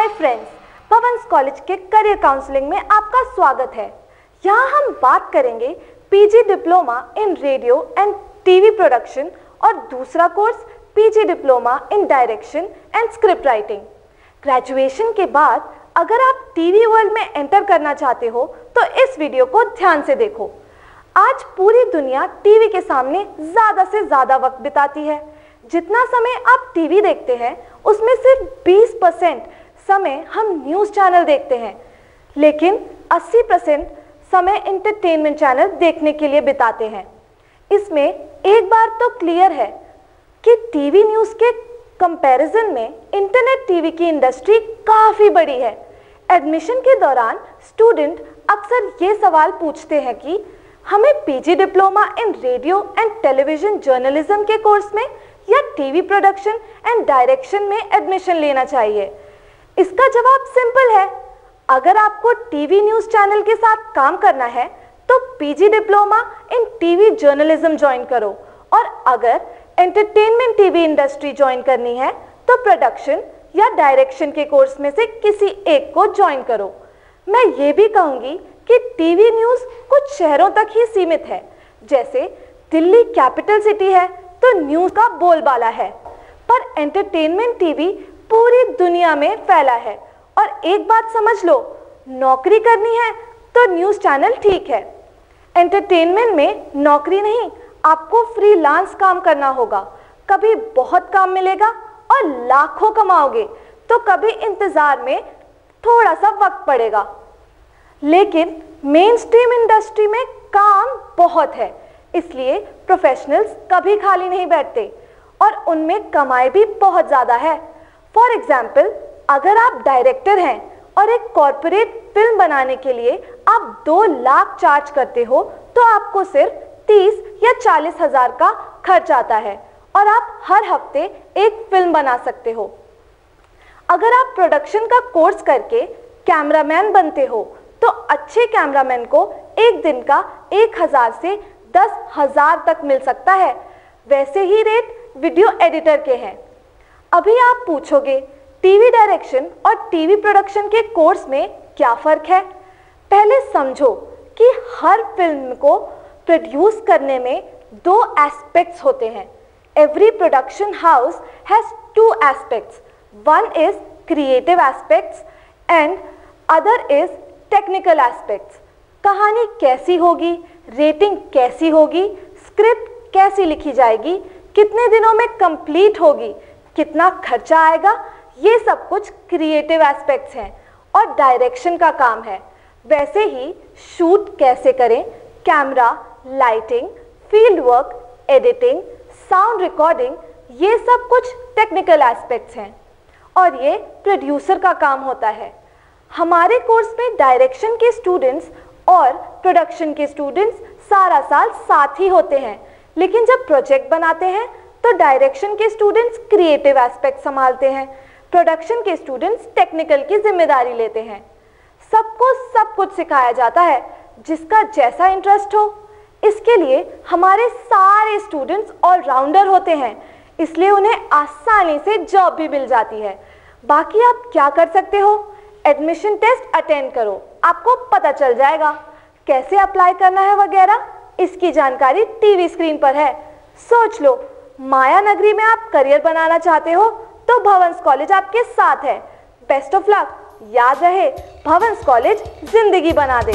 हाय friends Bhavan's college के career counselling में आपका स्वागत है। यहाँ हम बात करेंगे PG diploma in radio and TV production और दूसरा course PG diploma in direction and script writing graduation के बाद अगर आप टीवी वर्ल्ड में एंटर करना चाहते हो तो इस वीडियो को ध्यान से देखो। आज पूरी दुनिया टीवी के सामने ज़्यादा से ज़्यादा वक्त बिताती है। जितना समय आप टीवी देखते हैं, उसमें सिर्फ़ 20 परसेंट समय हम न्यूज़ चैनल देखते हैं। लेकिन 80 परसेंट समय इंटरटेनमेंट चैनल देखने के लिए बिताते हैं। इसमें एक बार तो क्लियर है कि टीवी न्यूज़ के कंपैरिजन में इंटरनेट टीवी की इंडस्ट्री काफ़ी बड़ी है। एडमिशन के दौरान स्टूडेंट अक्सर ये सवाल पूछते हैं कि हमें PG diploma in radio and television journalism के कोर्स में या टीवी प्रोडक्शन एंड डायरेक्शन में एडमिशन लेना चाहिए? इसका जवाब सिंपल है। अगर आपको टीवी न्यूज़ चैनल के साथ काम करना है तो PG diploma in TV journalism join करो। और अगर एंटरटेनमेंट टीवी इंडस्ट्री ज्वाइन करनी है तो प्रोडक्शन या डायरेक्शन के कोर्स में से किसी एक को ज्वाइन करो। मैं ये भी कहूँगी कि टीवी न्यूज़ कुछ शहरों तक ही सीमित है। जैसे दिल्ली कैपिटल सिटी है तो न्यूज़ का बोलबाला है। पर एंटरटेनमेंट टीवी पूरी दुनिया में फैला है। और एक बात समझ लो, नौकरी करनी है तो न्यूज़ चैनल ठीक है। एंटरटेनमेंट में नौकरी नहीं, आपको फ्रीलांस काम करना होगा। कभी बहुत काम मिलेगा और लाखों कमाओगे तो कभी इंतज़ार में थोड़ा सा वक्त पड़ेगा। लेकिन मेन स्ट्रीम इंडस्ट्री में काम बहुत है, इसलिए प्रोफेशनल्स कभी खाली नहीं बैठते। और उनमें कमाई भी बहुत ज़्यादा है। फॉर एग्ज़ाम्पल अगर आप डायरेक्टर हैं और एक कॉरपोरेट फ़िल्म बनाने के लिए आप दो लाख चार्ज करते हो तो आपको सिर्फ़ तीस या चालीस हज़ार का खर्च आता है और आप हर हफ़्ते एक फ़िल्म बना सकते हो। अगर आप प्रोडक्शन का कोर्स करके कैमरामैन बनते हो तो अच्छे कैमरामैन को एक दिन का एक हज़ार से दस हज़ार तक मिल सकता है। वैसे ही रेट वीडियो एडिटर के हैं। अभी आप पूछोगे, टीवी डायरेक्शन और टीवी प्रोडक्शन के कोर्स में क्या फ़र्क है? पहले समझो कि हर फ़िल्म को प्रोड्यूस करने में दो एस्पेक्ट्स होते हैं। Every production house has two aspects one is creative aspects and other is technical aspects कहानी कैसी होगी? रेटिंग कैसी होगी? स्क्रिप्ट कैसी लिखी जाएगी? कितने दिनों में कंप्लीट होगी? कितना खर्चा आएगा, ये सब कुछ क्रिएटिव एस्पेक्ट्स हैं और डायरेक्शन का काम है। वैसे ही शूट कैसे करें? Camera lighting field work editing sound recording ये सब कुछ टेक्निकल एस्पेक्ट्स हैं। और ये प्रोड्यूसर का काम होता है। हमारे कोर्स में डायरेक्शन के स्टूडेंट्स और प्रोडक्शन के स्टूडेंट्स सारा साल साथ ही होते हैं। लेकिन जब प्रोजेक्ट बनाते हैं तो डायरेक्शन के स्टूडेंट्स क्रिएटिव एस्पेक्ट संभालते हैं। प्रोडक्शन के स्टूडेंट्स टेक्निकल की ज़िम्मेदारी लेते हैं। सबको सब कुछ सिखाया जाता है, जिसका जैसा इंटरेस्ट हो। इसके लिए हमारे सारे स्टूडेंट्स ऑलराउंडर होते हैं। इसलिए उन्हें आसानी से जॉब भी मिल जाती है। बाकी आप क्या कर सकते हो? एडमिशन टेस्ट अटेंड करो। आपको पता चल जाएगा कैसे अप्लाई करना है वगैरह। इसकी जानकारी टीवी स्क्रीन पर है। सोच लो। माया नगरी में आप करियर बनाना चाहते हो तो भवंस कॉलेज आपके साथ है। बेस्ट ऑफ़ लक याद रहे, भवंस कॉलेज ज़िंदगी बना दे।